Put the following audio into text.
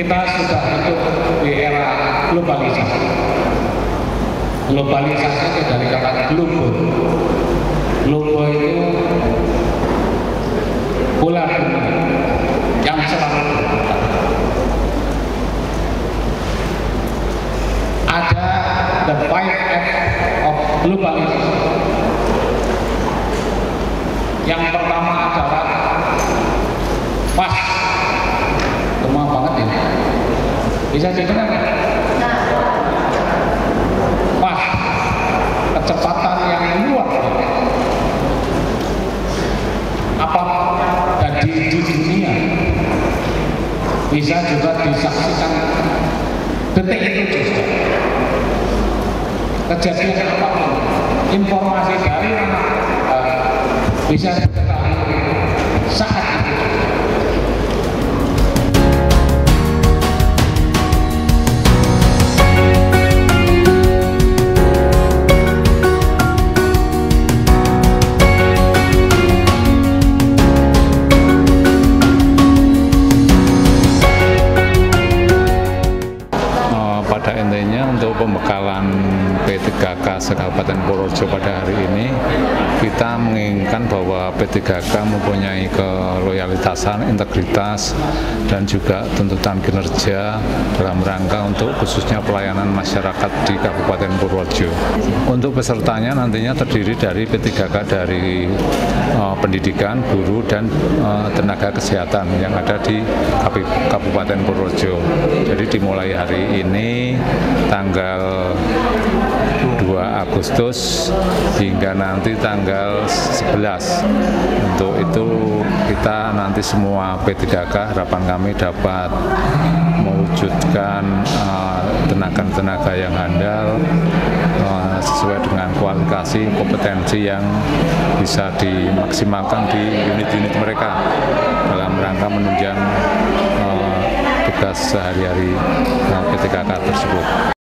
kita sudah hidup di era globalisasi. Globalisasi itu dari kata global. Global itu dunia yang selalu. Ada the five F of globalisasi. Yang pertama Bisa didengar nggak? Fast. Kecepatan yang luar. Apa dan di, di dunia bisa juga disaksikan detik itu juga kejadian apa pun informasi dari mana uh, bisa diketahui saat pada intinya untuk pembekalan P3K Sekabupaten Purworejo pada hari ini kita menginginkan bahwa P3K mempunyai keloyalitasan, integritas dan juga tuntutan kinerja dalam rangka untuk khususnya pelayanan masyarakat di Kabupaten Purworejo. Untuk pesertanya nantinya terdiri dari P3K dari eh, pendidikan, guru dan eh, tenaga kesehatan yang ada di Kabupaten Purworejo. Jadi dimulai hari ini tanggal 2 Agustus hingga nanti tanggal 11. Untuk itu kita nanti semua P3K harapan kami dapat mewujudkan eh, tenaga-tenaga yang handal eh, sesuai dengan kualifikasi kompetensi yang bisa dimaksimalkan di unit-unit mereka dalam rangka menunjang eh, tugas sehari-hari eh, PTKK tersebut.